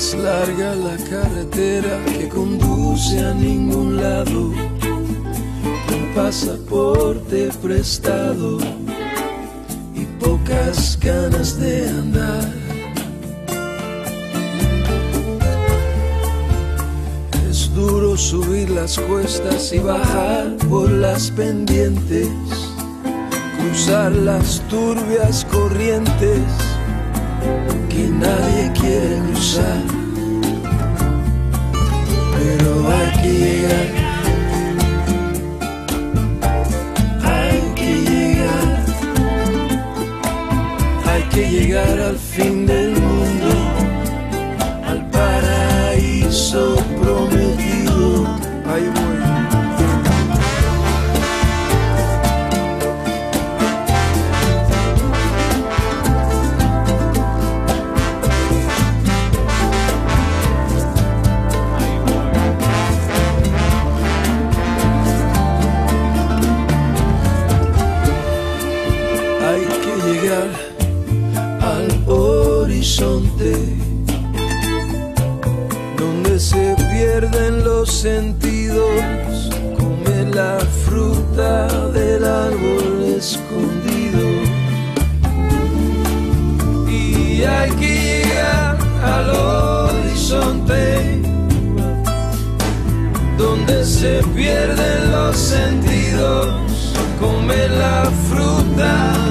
Es larga la carretera que conduce a ningún lado, con pasaporte prestado y pocas ganas de andar. Es duro subir las cuestas y bajar por las pendientes, cruzar las turbias corrientes que nadie quiere cruzar. Pero hay que llegar. Hay que llegar. Hay que llegar al fin del mundo, donde se pierden los sentidos, come la fruta del árbol escondido. Y hay que llegar al horizonte donde se pierden los sentidos, come la fruta